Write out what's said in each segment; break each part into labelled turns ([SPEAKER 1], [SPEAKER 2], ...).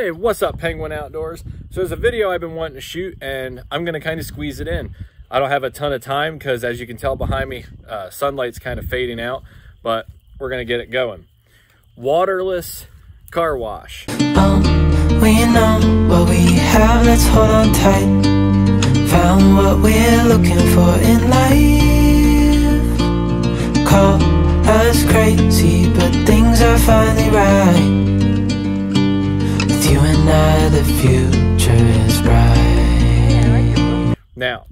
[SPEAKER 1] Hey, what's up, Penguin Outdoors? So there's a video I've been wanting to shoot, and I'm to kind of squeeze it in. I don't have a ton of time because, as you can tell behind me, uh, sunlight's kind of fading out, but we're to get it going. Waterless car wash.
[SPEAKER 2] Oh, we know what we have, let's hold on tight. Found what we're looking for in life. Call us crazy, but things are finally right. With you and I, the future is bright.
[SPEAKER 1] Now,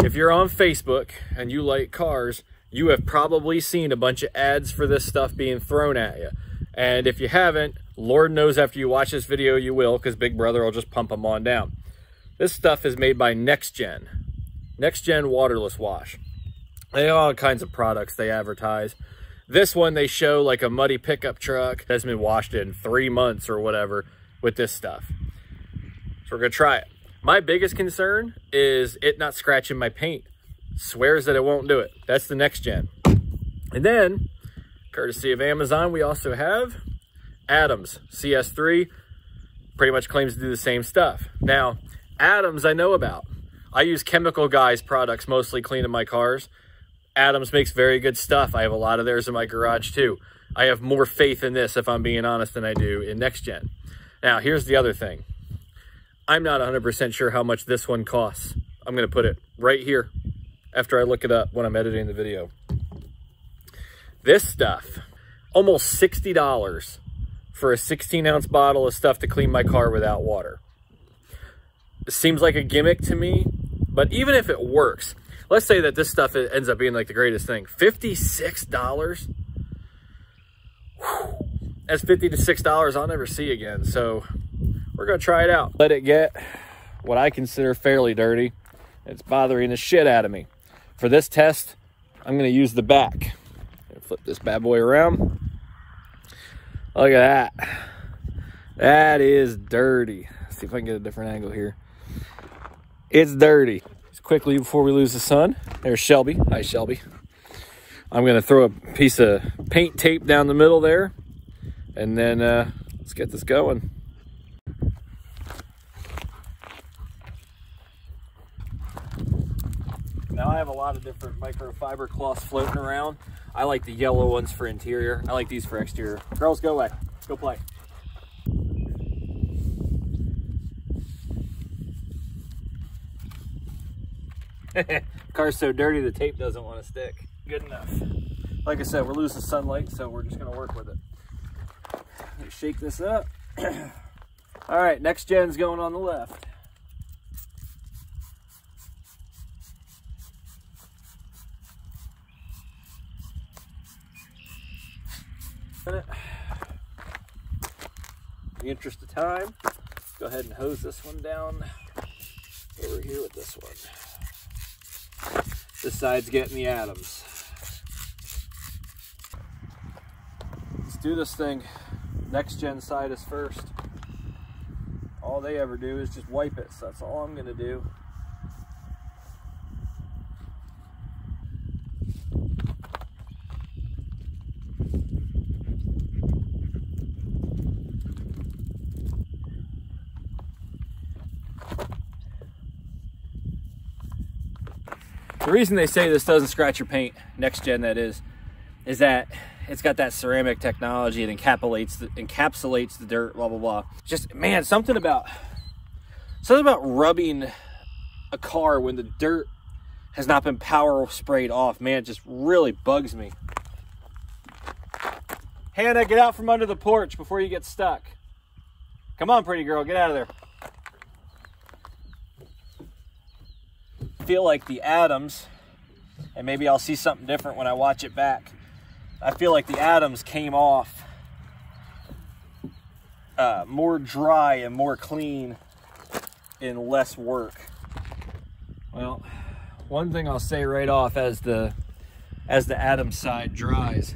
[SPEAKER 1] if you're on Facebook and you like cars, you have probably seen a bunch of ads for this stuff being thrown at you. And if you haven't, Lord knows after you watch this video you will, because Big Brother will just pump them on down. This stuff is made by NexGen. NexGen Waterless Wash. They have all kinds of products they advertise. This one they show like a muddy pickup truck that's been washed in three months or whatever with this stuff. So we're gonna try it. My biggest concern is it not scratching my paint. Swears that it won't do it. That's the NexGen. And then, courtesy of Amazon, we also have Adams CS3. Pretty much claims to do the same stuff. Now, Adams I know about. I use Chemical Guys products mostly cleaning my cars. Adams makes very good stuff. I have a lot of theirs in my garage too. I have more faith in this, if I'm being honest, than I do in NexGen. Now, here's the other thing. I'm not 100% sure how much this one costs. I'm going to put it right here after I look it up when I'm editing the video. This stuff, almost $60 for a 16 ounce bottle of stuff to clean my car without water. It seems like a gimmick to me, but even if it works, let's say that this stuff ends up being like the greatest thing. $56? Whew. That's 50 to $6 I'll never see again. So we're gonna try it out. Let it get what I consider fairly dirty. It's bothering the shit out of me. For this test, I'm gonna use the back. Flip this bad boy around. Look at that. That is dirty. Let's see if I can get a different angle here. It's dirty. Just quickly before we lose the sun, there's Shelby. Hi, Shelby. I'm gonna throw a piece of paint tape down the middle there, and then uh, let's get this going. Now I have a lot of different microfiber cloths floating around. I like the yellow ones for interior. I like these for exterior. Girls, go away. Go play. Car's so dirty the tape doesn't want to stick. Good enough. Like I said, we're losing sunlight, so we're just gonna work with it. Shake this up. All right, NexGen's going on the left. In the interest of time, go ahead and hose this one down over here with this one. This side's getting the Adams. Let's do this thing. NexGen side is first. All they ever do is just wipe it, so that's all I'm gonna do. The reason they say this doesn't scratch your paint, NexGen that is, is that it's got that ceramic technology. It encapsulates the, encapsulates the dirt, blah, blah, blah. Just, man, something about, something about rubbing a car when the dirt has not been power sprayed off, man, it just really bugs me. Hannah, get out from under the porch before you get stuck. Come on, pretty girl, get out of there. feel like the Adams, and maybe I'll see something different when I watch it back. I feel like the Adams came off uh, more dry and more clean in less work. Well, one thing I'll say right off as the as the Adams side dries,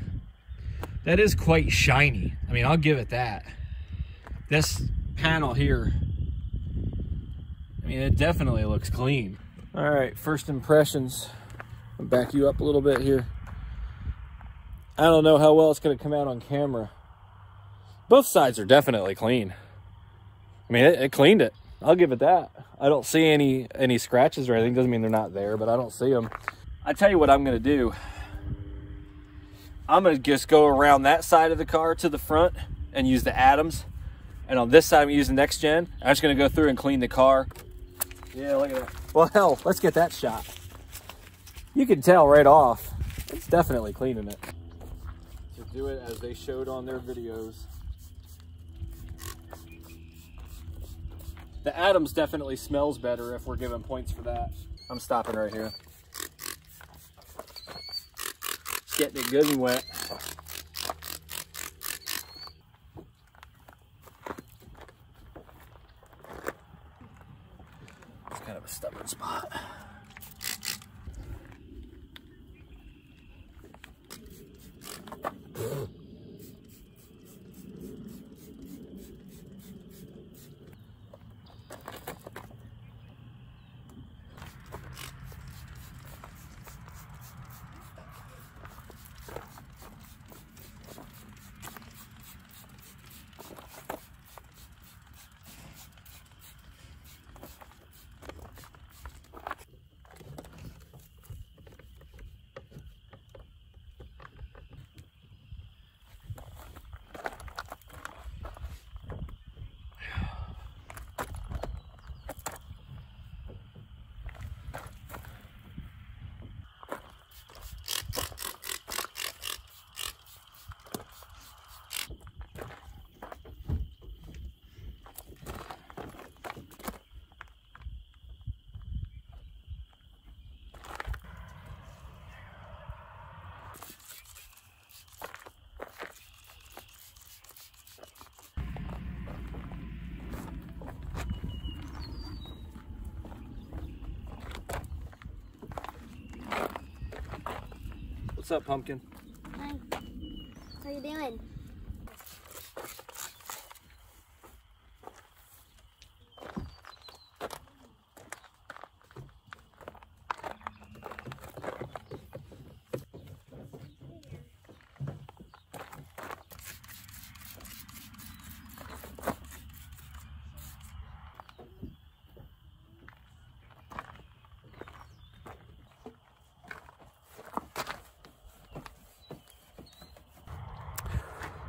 [SPEAKER 1] that is quite shiny. I mean, I'll give it that. This panel here, I mean, it definitely looks clean. All right, first impressions. I'll back you up a little bit here. I don't know how well it's gonna come out on camera. Both sides are definitely clean. I mean, it, it cleaned it. I'll give it that. I don't see any any scratches or anything. Doesn't mean they're not there, but I don't see them. I tell you what I'm gonna do. I'm gonna just go around that side of the car to the front and use the Adams. And on this side, I'm using NexGen. I'm just gonna go through and clean the car. Yeah, look at that. Well, hell, let's get that shot. You can tell right off. It's definitely cleaning it. Do it as they showed on their videos. The Adams definitely smells better if we're giving points for that. I'm stopping right here. Getting it good and wet. It's kind of a stubborn spot. What's up, pumpkin?
[SPEAKER 3] Hi. How you doing?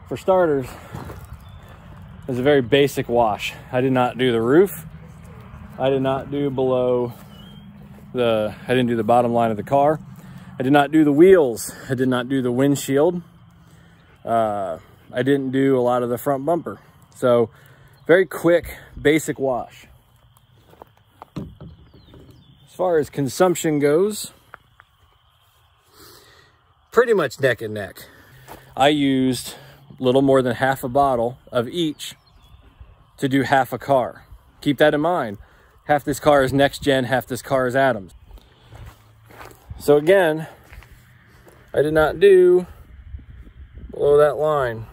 [SPEAKER 1] For starters, was a very basic wash. I did not do the roof. I did not do below the, I didn't do the bottom line of the car. I did not do the wheels. I did not do the windshield. Uh, I didn't do a lot of the front bumper. So very quick, basic wash. As far as consumption goes, pretty much neck and neck. I used little more than half a bottle of each to do half a car. Keep that in mind. Half this car is NexGen, half this car is Adams. So again, I did not do below that line.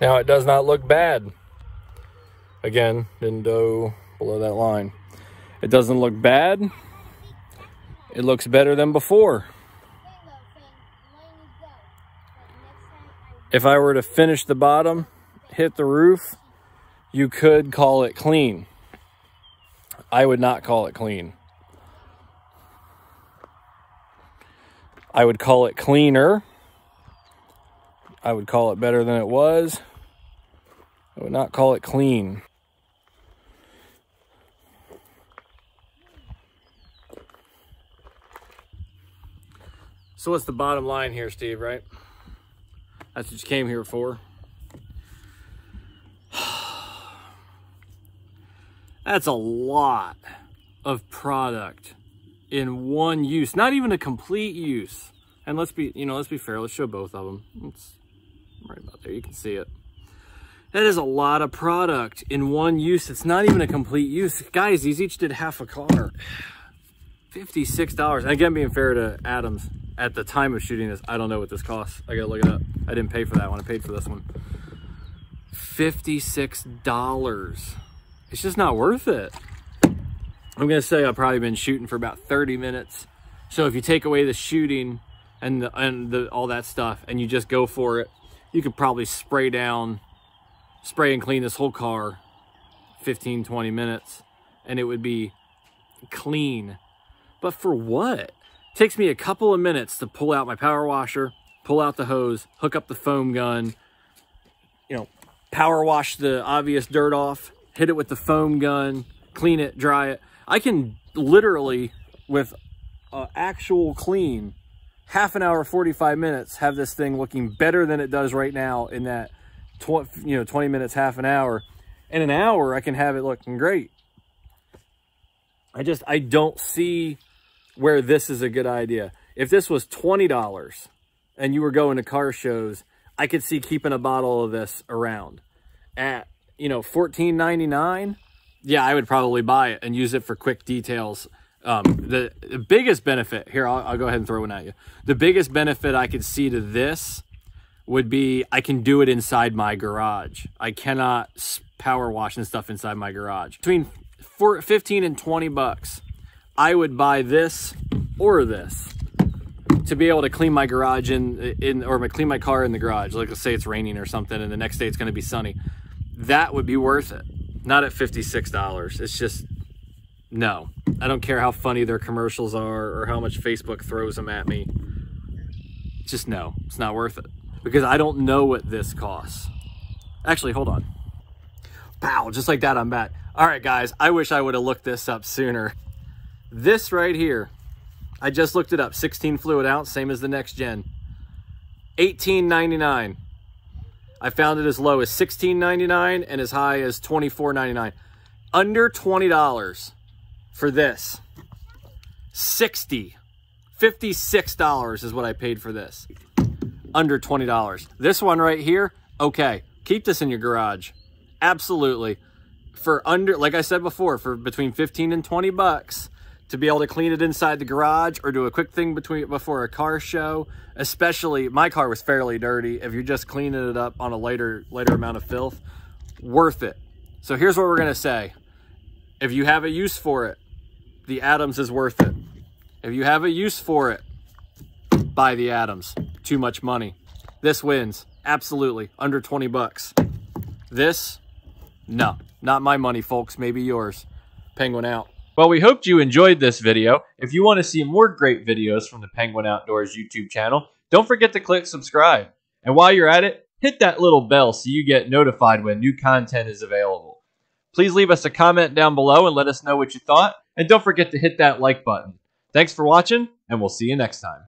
[SPEAKER 1] Now it does not look bad. Again, didn't do below that line. It doesn't look bad. It looks better than before. If I were to finish the bottom, hit the roof, you could call it clean. I would not call it clean. I would call it cleaner. I would call it better than it was. I would not call it clean. So what's the bottom line here, Steve, right? That's what you came here for. That's a lot of product in one use, not even a complete use. And let's be, you know, let's be fair. Let's show both of them. It's right about there. You can see it. That is a lot of product in one use. It's not even a complete use. Guys, these each did half a car. $56. And again, being fair to Adams, at the time of shooting this, I don't know what this costs. I gotta look it up. I didn't pay for that one. I paid for this one. $56. It's just not worth it. I'm gonna say I've probably been shooting for about 30 minutes. So if you take away the shooting and the, and the, all that stuff, and you just go for it, you could probably spray down, spray and clean this whole car 15, 20 minutes, and it would be clean. But for what? Takes me a couple of minutes to pull out my power washer, pull out the hose, hook up the foam gun, you know, power wash the obvious dirt off, hit it with the foam gun, clean it, dry it. I can literally, with uh, actual clean, half an hour, 45 minutes, have this thing looking better than it does right now in that, tw you know, 20 minutes, half an hour. In an hour, I can have it looking great. I just, I don't see where this is a good idea. If this was $20 and you were going to car shows, I could see keeping a bottle of this around. At, you know, $14.99, yeah, I would probably buy it and use it for quick details. Um, the, the biggest benefit, here, I'll, I'll go ahead and throw one at you. The biggest benefit I could see to this would be I can do it inside my garage. I cannot power wash and stuff inside my garage. Between 15 and 20 bucks, I would buy this or this to be able to clean my garage in, in or clean my car in the garage. Like let's say it's raining or something and the next day it's going to be sunny. That would be worth it. Not at $56. It's just, no. I don't care how funny their commercials are or how much Facebook throws them at me. Just no, it's not worth it because I don't know what this costs. Actually, hold on. Pow, just like that, I'm back. All right, guys, I wish I would have looked this up sooner. This right here, I just looked it up, 16 fluid ounce, same as the NexGen. 18.99. I found it as low as 16.99 and as high as 24.99. Under $20 for this. 60 $56 is what I paid for this. Under $20. This one right here, okay. Keep this in your garage. Absolutely. For under, like I said before, for between 15 and 20 bucks, to be able to clean it inside the garage or do a quick thing between before a car show. Especially my car was fairly dirty. If you're just cleaning it up on a later later amount of filth worth it. So here's what we're going to say. If you have a use for it the Adams is worth it. If you have a use for it buy the Adams. Too much money. This wins. Absolutely. Under 20 bucks. This? No. Not my money folks. Maybe yours. Penguin out
[SPEAKER 4] well, we hoped you enjoyed this video. If you want to see more great videos from the Penguin Outdoors YouTube channel, don't forget to click subscribe. And while you're at it, hit that little bell so you get notified when new content is available. Please leave us a comment down below and let us know what you thought. And don't forget to hit that like button. Thanks for watching, and we'll see you next time.